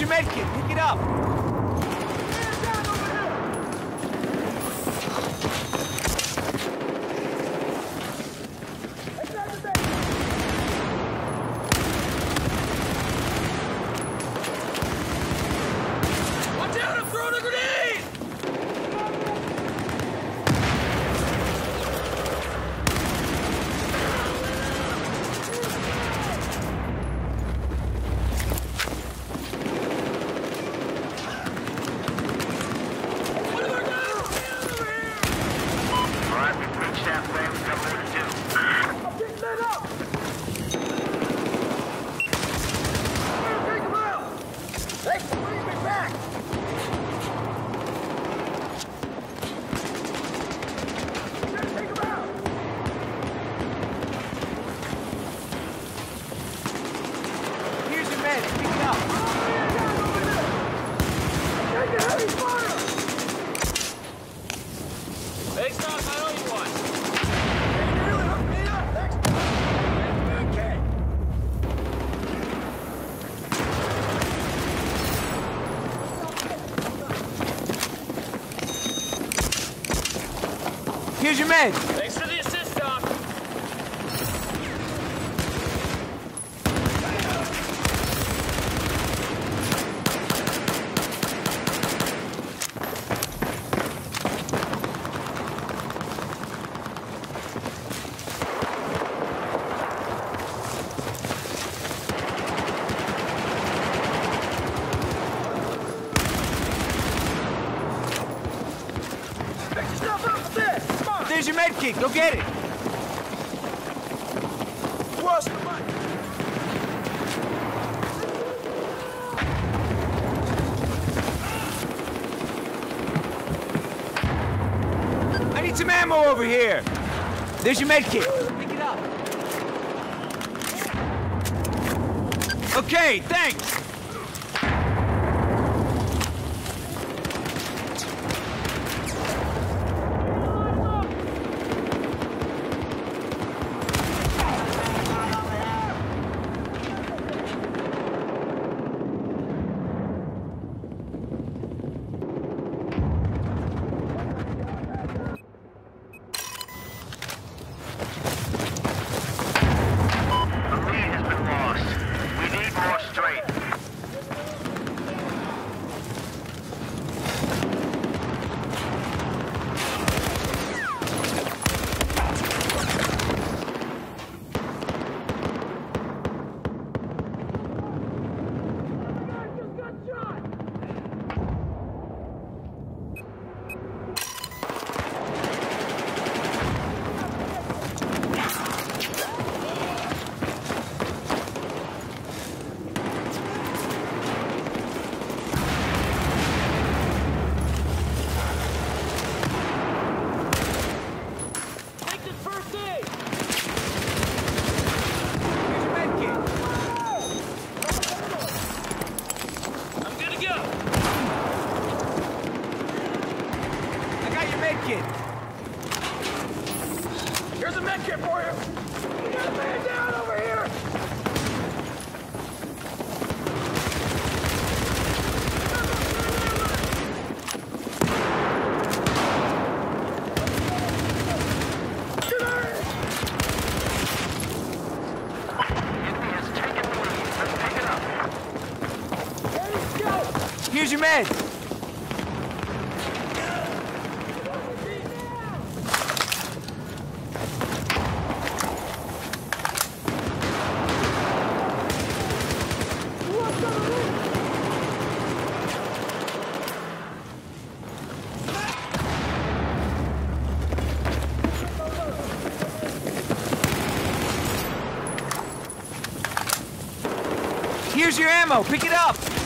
Here's your medkit. Pick it up. Here's your med. Thanks for the assist, Doc. Pick yourself up there! There's your medkit. Go get it. Who the mic? I need some ammo over here. There's your medkit. Pick it up. Okay, thanks. Your. Here's a med kit for you! We got a man down over here! Enemy has taken the lead. Let's pick it up. Here's your med. Here's your ammo. Pick it up.